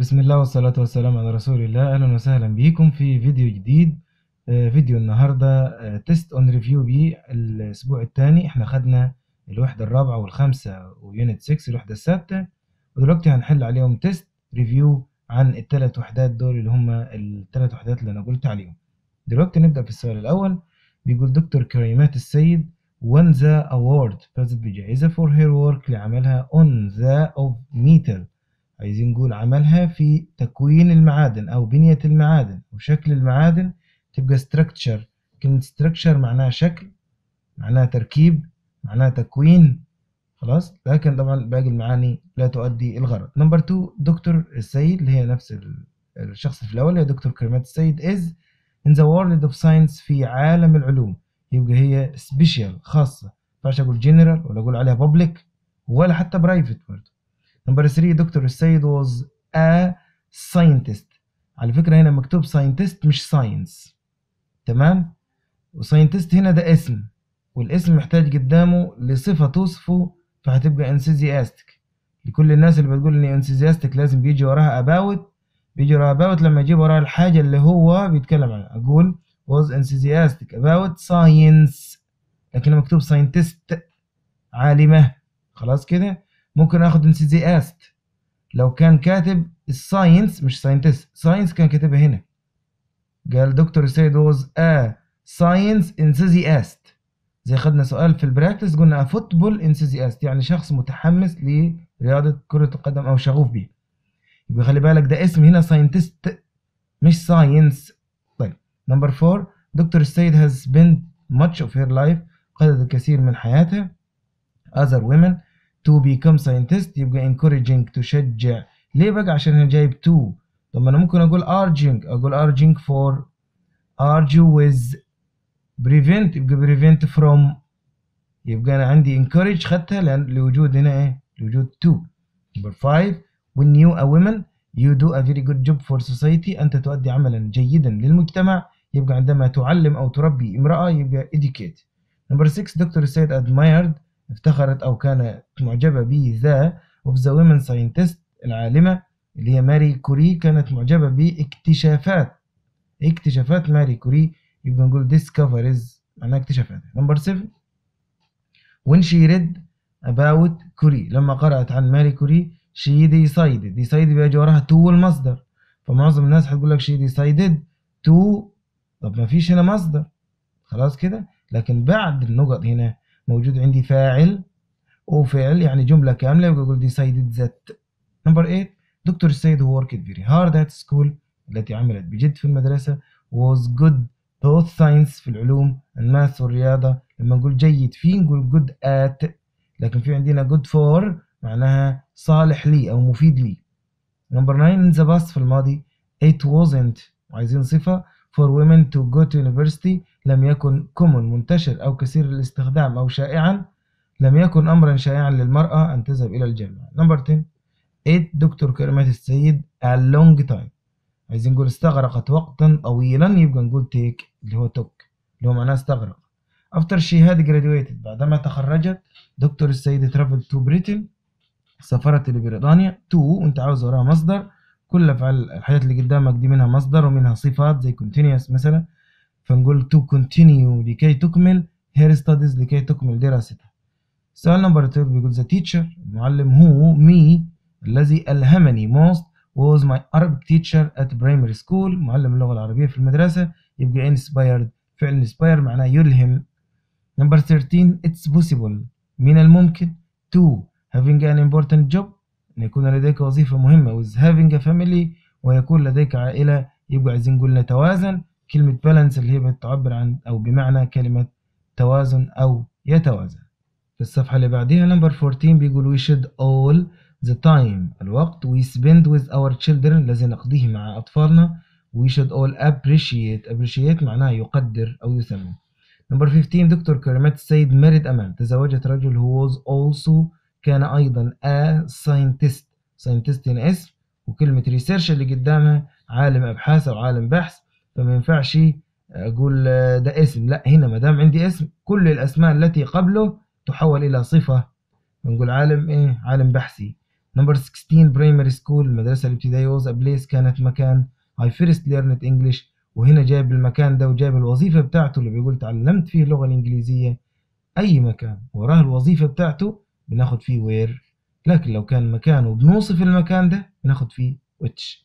بسم الله والصلاة والسلام على رسول الله. أهلا وسهلا بكم في فيديو جديد. آه، فيديو النهاردة test on review B الأسبوع الثاني. إحنا خدنا الوحدة الرابعة والخامسة و unit 6 الوحدة السادسة ودلوقتي هنحل عليهم test review عن الثلاث وحدات دول اللي هما الثلاث وحدات اللي أنا قلت عليهم. دلوقتي نبدأ في السؤال الأول. بيقول دكتور كريمات السيد won the award فازت بجائزة for her work اللي عملها on the of metal عايزين نقول عملها في تكوين المعادن أو بنية المعادن وشكل المعادن تبقى structure. كلمة structure معناها شكل معناها تركيب معناها تكوين. خلاص؟ لكن طبعا باقي المعاني لا تؤدي الغرض نمبر 2 دكتور السيد اللي هي نفس الشخص في الأول هي دكتور كريمات السيد is in the world of science في عالم العلوم. يبقى هي special خاصة. فاش أقول general ولا أقول عليها public ولا حتى private برضه number 3 دكتور السيد was a scientist. على فكرة هنا مكتوب scientist مش science. تمام؟ و scientist هنا ده اسم والاسم محتاج قدامه لصفة توصفه فهتبقى enthusiastic. لكل الناس اللي بتقول إني enthusiastic لازم بيجي وراها about. بيجي وراها about لما يجيب وراها الحاجة اللي هو بيتكلم عنها. أقول was enthusiastic about science. لكن مكتوب scientist عالمة. خلاص كده؟ ممكن آخد enthusiast لو كان كاتب ال science مش scientist science كان كاتبها هنا. قال دكتور سيد was a science enthusiast زي خدنا سؤال في ال practice قلنا football enthusiast يعني شخص متحمس لرياضة كرة القدم أو شغوف بيه. يبقى خلي بالك ده اسم هنا scientist مش science. طيب number four دكتور السيد has spent much of her life قضت الكثير من حياتها other women. To become scientist يبقى encouraging تشجع ليه بقى عشان هنا جايب to طب أنا ممكن أقول urging أقول urging for argue with prevent يبقى prevent from يبقى أنا عندي encourage خدتها لأن لوجود هنا إيه لوجود to number 5 when you a woman you do a very good job for society انت تؤدي عملا جيدا للمجتمع يبقى عندما تعلم أو تربي امرأة يبقى educate number 6 دكتور السيد admired افتخرت أو كانت معجبة به the of the women scientist العالمة اللي هي ماري كوري كانت معجبة باكتشافات. اكتشافات ماري كوري يبقى نقول discoveries معناها اكتشافات. number 7 when she read about كوري لما قرأت عن ماري كوري she decided decided بيجي وراها to المصدر فمعظم الناس هتقول لك she decided to طب ما فيش هنا مصدر. خلاص كده؟ لكن بعد النقط هنا موجود عندي فاعل وفعل يعني جملة كاملة يبقى أقول decided that. Number 8 دكتور السيد who worked very hard at school التي عملت بجد في المدرسة was good both science في العلوم ال math والرياضة لما نقول جيد فيه نقول good at لكن في عندنا good for معناها صالح لي أو مفيد لي. Number 9 in the past في الماضي it wasn't. وعايزين صفة؟ For women to go to university لم يكن common منتشر أو كثير الاستخدام أو شائعا لم يكن أمرا شائعا للمرأة أن تذهب إلى الجامعة. number 10 8 دكتور كريمات السيد a long time. عايزين نقول استغرقت وقتا طويلا يبقى نقول take اللي هو took اللي هو معناه استغرق. After she had graduated بعدما تخرجت دكتور السيد traveled to Britain سافرت لبريطانيا. To وانت عاوز وراها مصدر كل أفعال الحاجات اللي قدامك دي منها مصدر ومنها صفات زي continuous مثلا. فنقول to continue لكي تكمل her studies لكي تكمل دراستها. سؤال نمبر 2 بيقول the teacher المعلم هو me الذي ألهمني most was my Arabic teacher at primary school. معلم اللغة العربية في المدرسة يبقى inspired فعل inspire معناه يلهم. نمبر 13 it's possible. من الممكن. to having an important job. أن يكون لديك وظيفة مهمة with having a family ويكون لديك عائلة. يبقى عايزين نقول نتوازن. كلمة balance اللي هي بتعبر عن أو بمعنى كلمة توازن أو يتوازن. في الصفحة اللي بعديها number 14 بيقول we should all the time الوقت we spend with our children الذي نقضيه مع أطفالنا. we should all appreciate appreciate معناها يقدر أو يثمن number 15 دكتور كريمات السيد married man تزوجت رجل who was also كان أيضا a scientist. Scientist هنا اسم وكلمة research اللي قدامها عالم أبحاث أو عالم بحث فما ينفعش أقول ده اسم. لا هنا ما دام عندي اسم كل الأسماء التي قبله تحول إلى صفة. نقول عالم إيه؟ عالم بحثي. number 16 primary school المدرسة الابتدائية was a place كانت مكان. I first learned English وهنا جايب المكان ده وجايب الوظيفة بتاعته اللي بيقول تعلمت فيه اللغة الإنجليزية. أي مكان وراه الوظيفة بتاعته بناخد فيه where لكن لو كان مكانه بنوصف المكان ده بناخد فيه which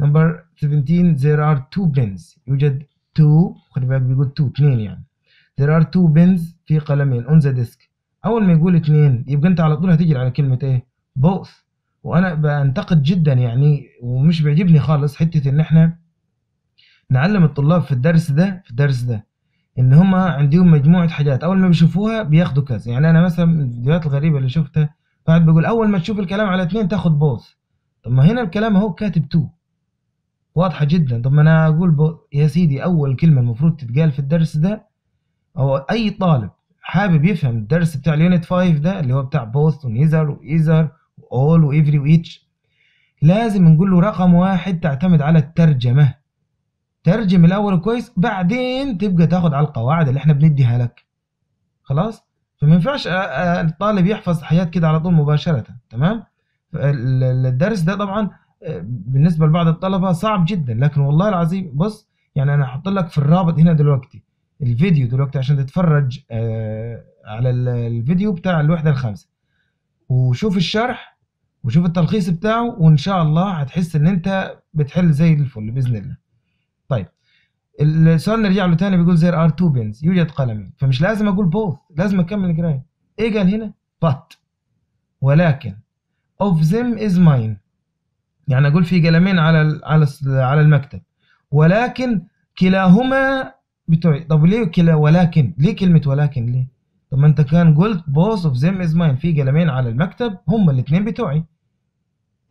نمبر 17 there are two pens يوجد two خلي بالك بيقول two اثنين يعني. there are two pens في قلمين on the desk أول ما يقول اثنين يبقى أنت على طول هتيجي على كلمة إيه؟ both. وأنا بنتقد جدا يعني ومش بيعجبني خالص حتة إن إحنا نعلم الطلاب في الدرس ده في الدرس ده. إن هم عندهم مجموعة حاجات. أول ما بيشوفوها بياخدوا كذا يعني أنا مثلا من الفيديوهات الغريبة اللي شفتها واحد بيقول أول ما تشوف الكلام على اثنين تاخد both طب ما هنا الكلام أهو كاتب two. واضحة جدا. طب ما أنا أقول bo... يا سيدي أول كلمة المفروض تتقال في الدرس ده أو أي طالب حابب يفهم الدرس بتاع ال unit 5 ده اللي هو بتاع بوث ونيزر وإيزر وأول وإيفري وإيتش لازم نقول له رقم واحد تعتمد على الترجمة. ترجم الأول كويس بعدين تبقى تاخد على القواعد اللي إحنا بنديها لك. خلاص؟ فما ينفعش الطالب يحفظ حاجات كده على طول مباشرة تمام؟ الدرس ده طبعا بالنسبة لبعض الطلبة صعب جدا لكن والله العظيم بص يعني أنا هحط لك في الرابط هنا دلوقتي الفيديو دلوقتي عشان تتفرج على الفيديو بتاع الوحدة الخامسة. وشوف الشرح وشوف التلخيص بتاعه وإن شاء الله هتحس إن أنت بتحل زي الفل بإذن الله. طيب. السؤال نرجع له تاني بيقول there are two pens يوجد قلمين. فمش لازم أقول both. لازم أكمل القراية. إيه قال هنا؟ but. ولكن of them is mine. يعني أقول في قلمين على على على المكتب. ولكن كلاهما بتوعي. طب ليه كلا ولكن. ليه كلمة ولكن ليه؟ طب ما أنت كان قلت both of them is mine. في قلمين على المكتب هما الاثنين بتوعي.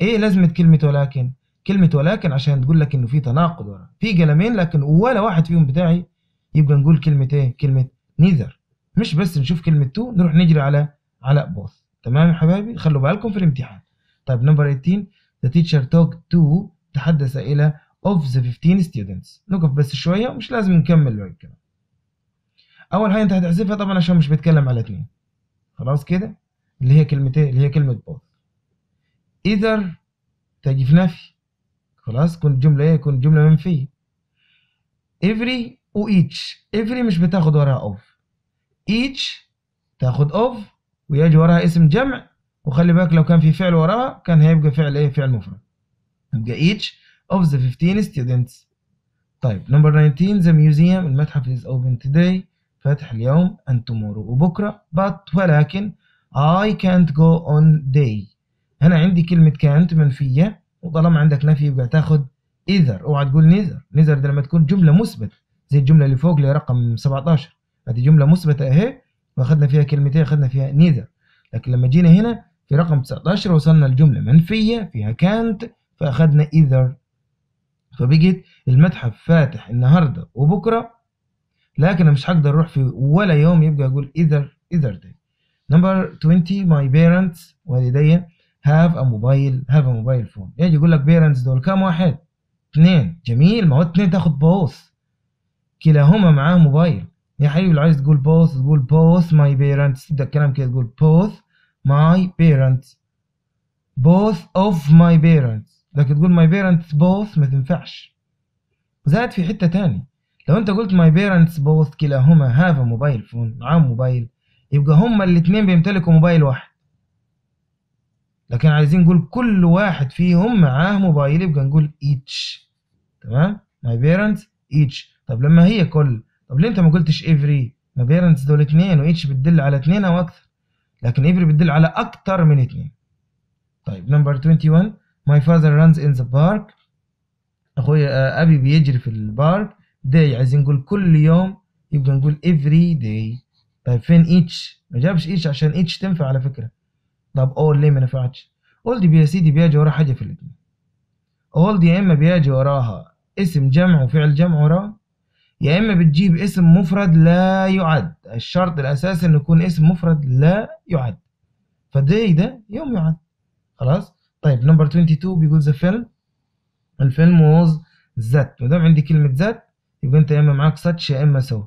إيه لازمة كلمة ولكن؟ كلمة ولكن عشان تقول لك إنه في تناقض ورا. في قلمين لكن ولا واحد فيهم بتاعي يبقى نقول كلمة إيه؟ كلمة neither مش بس نشوف كلمة two نروح نجري على على both. تمام يا حبايبي؟ خلوا بالكم في الامتحان. طيب number 18 the teacher talked to تحدث إلى of the 15 students. نقف بس شوية مش لازم نكمل بقى الكلام أول حاجة أنت هتحذفها طبعا عشان مش بتكلم على اثنين خلاص كده؟ اللي هي كلمة إيه؟ اللي هي كلمة both. either تجي في نفي. خلاص؟ كنت جملة إيه؟ كنت جملة منفية every و each. Every مش بتاخد وراها of. Each تاخد of ويجي وراها اسم جمع. وخلي بالك لو كان في فعل وراها كان هيبقى فعل إيه؟ فعل مفرد. يبقى each of the 15 students. طيب نمبر 19 the museum. المتحف is open today. فاتح اليوم. and tomorrow. وبكرة. but ولكن I can't go on day. هنا عندي كلمة can't منفية. وطالما عندك نفي يبقى تاخد إيذر. اوعى تقول نيذر. نيذر ده لما تكون جملة مثبتة زي الجملة اللي فوق اللي رقم 17 هذه جملة مثبتة اهي واخدنا فيها كلمتين اخدنا فيها نيذر. لكن لما جينا هنا في رقم 19 وصلنا الجمله منفية فيها كانت فاخدنا إيذر. فبقيت المتحف فاتح النهارده وبكرة لكن مش هقدر أروح في ولا يوم يبقى أقول either either day number 20 my parents والدي have a mobile have a mobile phone يجي يقول لك parents دول كام واحد؟ اثنين. جميل. ما هو اثنين تاخد both كلاهما معاه موبايل يا حبيبي لو عايز تقول both تقول both my parents تبدا الكلام كده تقول both my parents both of my parents. لكن تقول my parents both ما تنفعش. زائد في حتة تاني. لو انت قلت my parents both كلاهما a موبايل فون معاهم موبايل يبقى هما الاتنين بيمتلكوا موبايل واحد. لكن عايزين نقول كل واحد فيهم معاه موبايل يبقى نقول each. تمام؟ My parents each. طب لما هي كل. طب ليه انت ما قلتش every my parents دول اتنين و each بتدل على اتنين أو أكثر. لكن every بتدل على أكتر من اتنين. طيب نمبر 21 my father runs in the park. أخويا أبي بيجري في البارك. day. عايزين نقول كل يوم يبقى نقول every day. طيب فين each ما جابش each عشان each تنفع على فكرة. طب all ليه ما نفعتش؟ دي يا سيدي بيجي وراها حاجة في الاثنين دي يا إما بيجي وراها اسم جمع وفعل جمع وراه يا إما بتجيب اسم مفرد لا يعد. الشرط الأساسي إنه يكون اسم مفرد لا يعد. فدي ده؟ يوم يعد. خلاص؟ طيب number 22 بيقول the film الفيلم was that ما دام عندي كلمة that يبقى أنت يا إما معاك ساتش يا إما so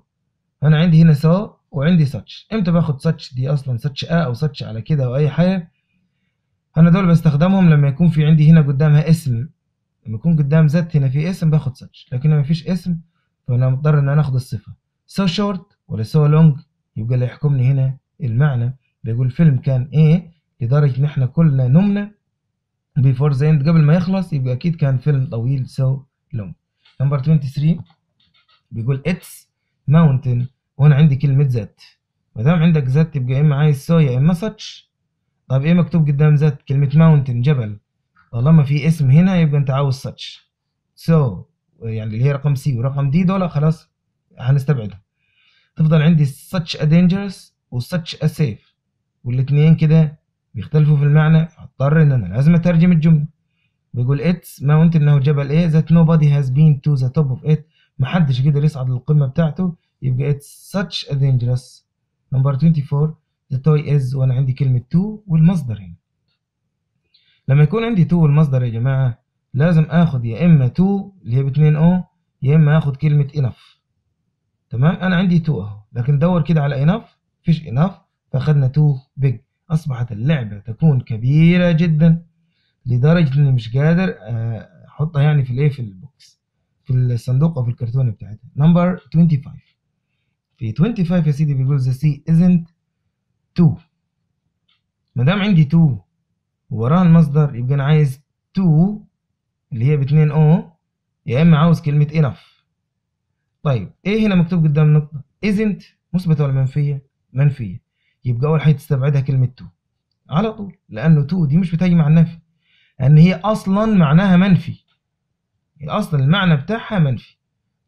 أنا عندي هنا سو وعندي ساتش. إمتى باخد ساتش دي أصلا؟ ساتش ا أو ساتش على كده أو أي حاجة. أنا دول بستخدمهم لما يكون في عندي هنا قدامها اسم. لما يكون قدام that هنا في اسم باخد such لكن لما فيش اسم فأنا مضطر إن أنا آخد الصفة. So short ولا so long يبقى اللي يحكمني هنا المعنى. بيقول الفيلم كان إيه لدرجة إن إحنا كلنا نمنا. The end قبل ما يخلص يبقى أكيد كان فيلم طويل so long. Number 23 بيقول it's mountain. وأنا عندي كلمة ذات ما دام عندك ذات يبقى يا إما عايز so يا إما such. طب إيه مكتوب قدام ذات كلمة mountain جبل. طالما في اسم هنا يبقى أنت عاوز such. So يعني اللي هي رقم C ورقم D دول خلاص هنستبعدهم. تفضل عندي such a dangerous و such a safe. كده بيختلفوا في المعنى اضطر إن أنا لازم أترجم الجملة. بيقول it's mountain إنه جبل إيه؟ That nobody has been to the top of it. محدش قدر يصعد للقمة بتاعته. يبقى it's such a dangerous number 24 the toy is وأنا عندي كلمة to والمصدر هنا لما يكون عندي to والمصدر يا جماعة لازم اخد يا إما too اللي هي باتنين أو يا إما اخد كلمة enough تمام؟ أنا عندي too أهو. لكن دور كده على enough مفيش enough فاخدنا too big. أصبحت اللعبة تكون كبيرة جدا لدرجة إني مش قادر أحطها يعني في الإيه؟ في ال box. في الصندوق أو في الكرتونة بتاعتها. number 25 في 25 يا سيدي بيقول the sea isn't two. ما دام عندي two ووراها المصدر يبقى أنا عايز two اللي هي باتنين أو يا إما عاوز كلمة enough. طيب إيه هنا مكتوب قدام نقطة isn't مثبتة ولا منفية؟ منفية. يبقى أول حاجة تستبعدها كلمة to على طول لأنه to دي مش بتيجي مع النفي. لأن هي أصلا معناها منفي. أصلا المعنى بتاعها منفي.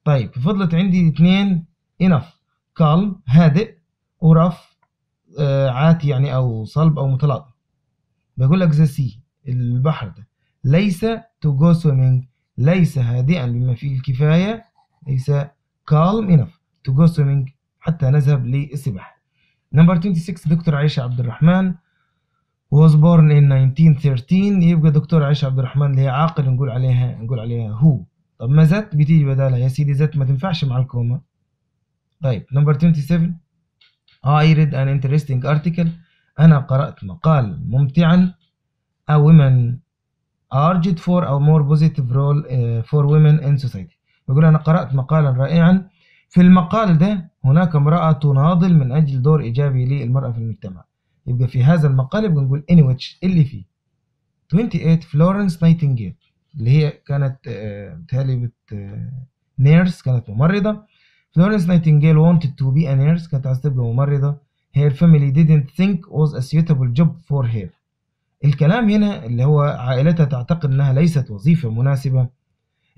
طيب فضلت عندي اتنين enough. Calm هادئ ورف آه عاتي يعني أو صلب أو متلاطم. بقول لك the sea البحر ده. ليس to go swimming ليس هادئا بما فيه الكفاية ليس calm enough to go swimming حتى نذهب للسباحة. نمبر 26 دكتور عائشة عبد الرحمن. Was born in 1913 يبقى دكتور عائشة عبد الرحمن اللي هي عاقل نقول عليها نقول عليها هو. طب ما ذات بتيجي بدالها يا سيدي ذات ما تنفعش مع الكومة طيب نمبر 27 I read an interesting article. أنا قرأت مقال ممتعا. A women urged for a more positive role uh, for women in society. بيقول أنا قرأت مقالا رائعا. في المقال ده هناك امرأة تناضل من أجل دور إيجابي للمرأة في المجتمع. يبقى في هذا المقال يبقى نقول in which اللي فيه. 28 فلورنس نايتنجيل اللي هي كانت بتهيألي بت nurse كانت ممرضة. فلورنس نايتنجيل wanted to be a nurse. كانت عايزة تبقى ممرضة. Her family didn't think was a suitable job for her. الكلام هنا اللي هو عائلتها تعتقد إنها ليست وظيفة مناسبة.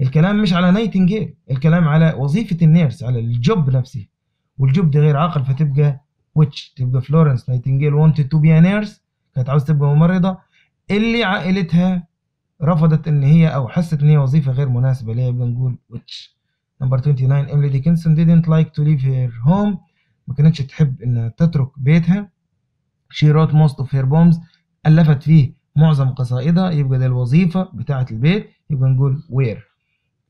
الكلام مش على نايتنجيل الكلام على وظيفة ال nurse على ال job نفسه. وال job دي غير عاقل فتبقى which تبقى فلورنس نايتنجيل wanted to be a nurse. كانت عاوزة تبقى ممرضة. اللي عائلتها رفضت إن هي أو حست إن هي وظيفة غير مناسبة. ليها يبقى نقول which number 29 إيميلي ديكنسون didn't like to leave her home. ما كانتش تحب انها تترك بيتها. She wrote most of her poems ألفت فيه معظم قصائدها. يبقى ده الوظيفة بتاعة البيت. يبقى نقول where.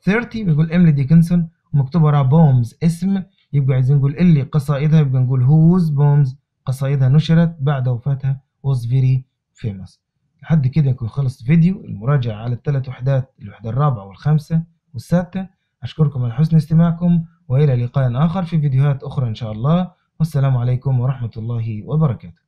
30 بيقول إيميلي ديكنسون ومكتوب وراها poems اسم. يبقى عايزين نقول اللي قصائدها. يبقى نقول whose poems قصائدها نشرت بعد وفاتها. Was very famous. لحد كده يكون خلص فيديو. المراجعة على الثلاث وحدات الوحدة الرابعة والخامسة والسادسة أشكركم على حسن استماعكم وإلى لقاء آخر في فيديوهات أخرى إن شاء الله. والسلام عليكم ورحمة الله وبركاته.